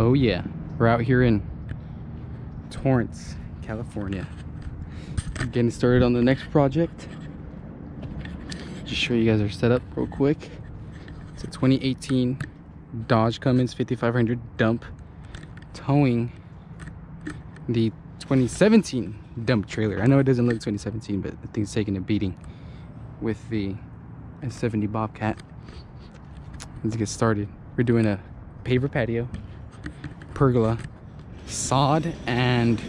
Oh yeah, we're out here in Torrance, California. Getting started on the next project. Just show you guys our setup real quick. It's a 2018 Dodge Cummins 5500 dump towing the 2017 dump trailer. I know it doesn't look 2017, but the thing's taking a beating with the S70 Bobcat. Let's get started. We're doing a paver patio, pergola, sod, and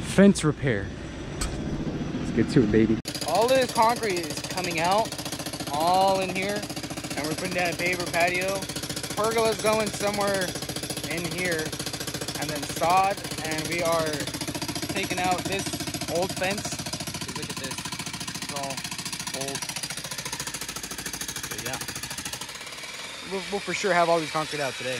fence repair. Let's get to it, baby. All of this concrete is coming out, all in here, and we're putting down a paver patio. Pergola's going somewhere in here, and then sod, and we are taking out this old fence. Look at this, it's all old. So yeah, we'll, we'll for sure have all these concrete out today.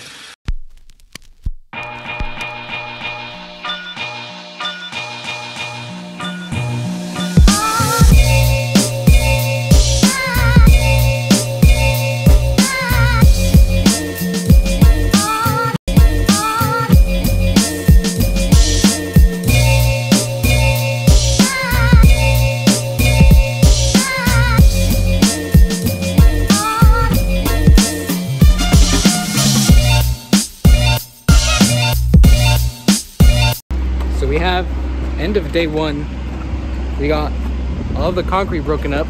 End of day one. We got all of the concrete broken up,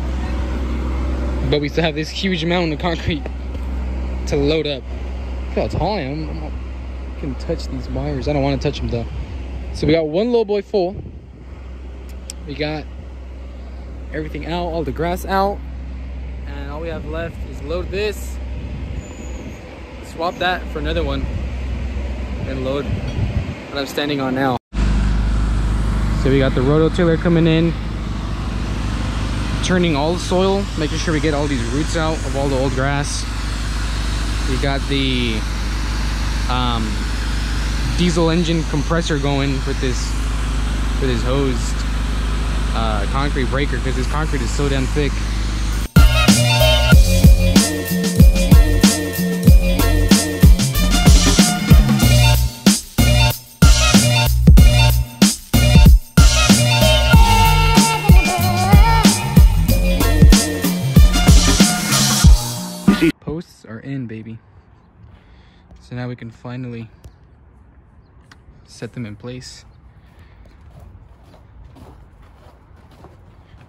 but we still have this huge amount of concrete to load up. Look how tall I am. I'm not- can touch these wires. I don't want to touch them though. So we got one low boy full. We got everything out, all the grass out, and all we have left is load this, swap that for another one, and load what I'm standing on now. So we got the rototiller coming in, turning all the soil, making sure we get all these roots out of all the old grass. We got the um, diesel engine compressor going with this with this hosed uh, concrete breaker because this concrete is so damn thick. Are in, baby. So now we can finally set them in place.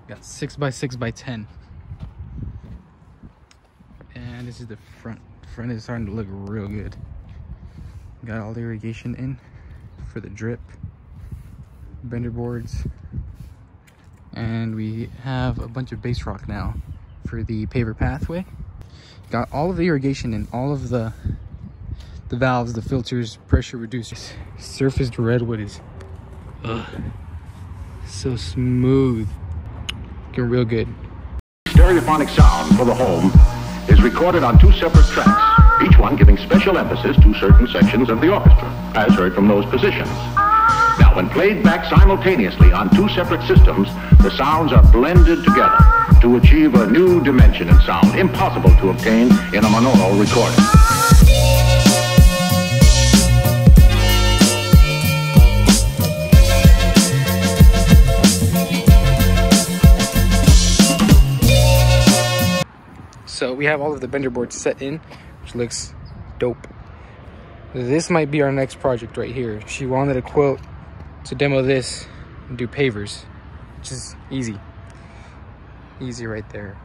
Got six by six by 10. And this is the front. Front is starting to look real good. Got all the irrigation in for the drip, bender boards, and we have a bunch of base rock now for the paver pathway. Got all of the irrigation and all of the the valves, the filters, pressure reducers. Surfaced redwood is ugh, so smooth. Looking real good. Stereophonic sound for the home is recorded on two separate tracks, each one giving special emphasis to certain sections of the orchestra, as heard from those positions. Now, when played back simultaneously on two separate systems, the sounds are blended together to achieve a new dimension in sound impossible to obtain in a monaural recording. So we have all of the bender boards set in, which looks dope. This might be our next project right here. She wanted a quote to demo this and do pavers, which is easy. Easy right there.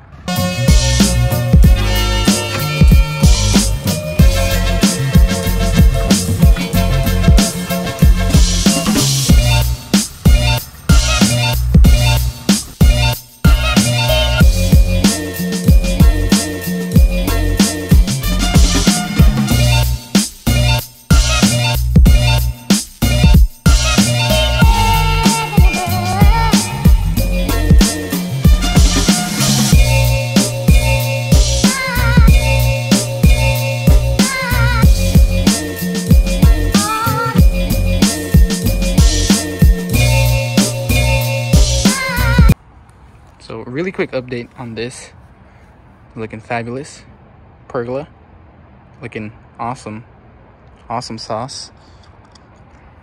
Really quick update on this. Looking fabulous. Pergola. Looking awesome. Awesome sauce.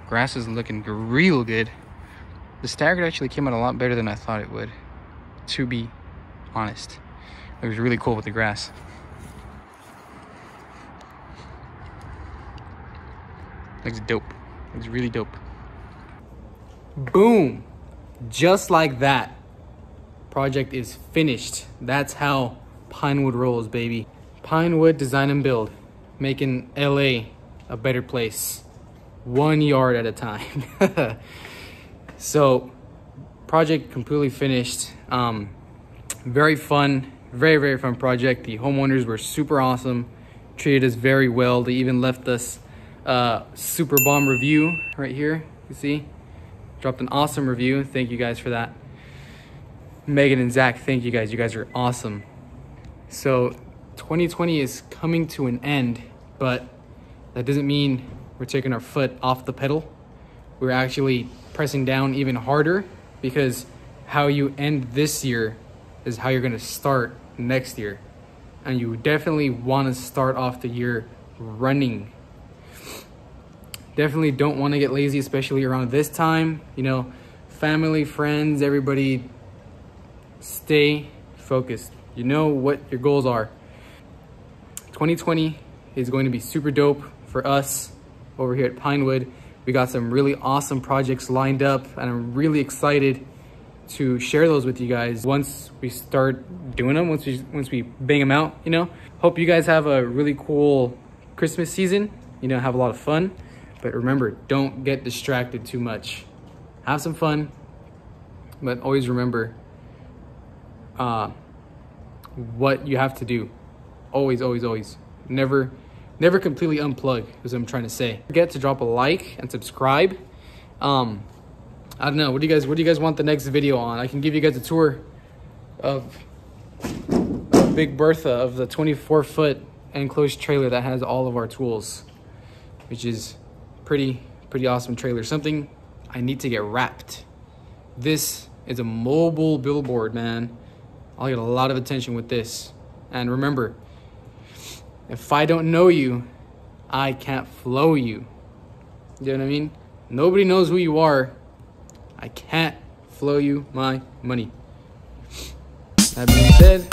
Grass is looking real good. The staggered actually came out a lot better than I thought it would, to be honest. It was really cool with the grass. Looks dope. Looks really dope. Boom! Just like that. Project is finished. That's how Pinewood rolls, baby. Pinewood Design and Build. Making LA a better place. One yard at a time. so, project completely finished. Um, very fun, very, very fun project. The homeowners were super awesome, treated us very well. They even left us uh, super bomb review right here. You see, dropped an awesome review. Thank you guys for that. Megan and Zach, thank you guys. You guys are awesome. So 2020 is coming to an end, but that doesn't mean we're taking our foot off the pedal. We're actually pressing down even harder because how you end this year is how you're going to start next year. And you definitely want to start off the year running definitely don't want to get lazy, especially around this time. You know, family, friends, everybody stay focused. You know what your goals are. 2020 is going to be super dope for us over here at Pinewood. We got some really awesome projects lined up and I'm really excited to share those with you guys once we start doing them, once we, once we bang them out, you know. Hope you guys have a really cool Christmas season, you know, have a lot of fun. But remember, don't get distracted too much. Have some fun, but always remember uh, what you have to do. Always, always, always. Never, never completely unplug is what I'm trying to say. Forget to drop a like and subscribe. Um, I don't know. What do you guys? What do you guys want the next video on? I can give you guys a tour of, of Big Bertha of the 24 foot enclosed trailer that has all of our tools, which is pretty, pretty awesome trailer. Something I need to get wrapped. This is a mobile billboard, man. I'll get a lot of attention with this. And remember, if I don't know you, I can't flow you. You know what I mean? Nobody knows who you are. I can't flow you my money. That being said,